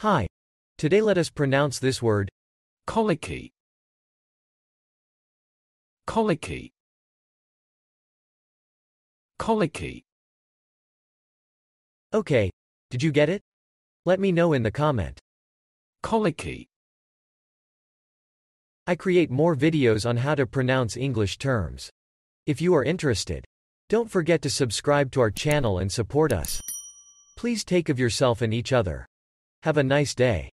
Hi. Today let us pronounce this word. Colicky. Colicky. Colicky. Okay. Did you get it? Let me know in the comment. Colicky. I create more videos on how to pronounce English terms. If you are interested, don't forget to subscribe to our channel and support us. Please take of yourself and each other. Have a nice day.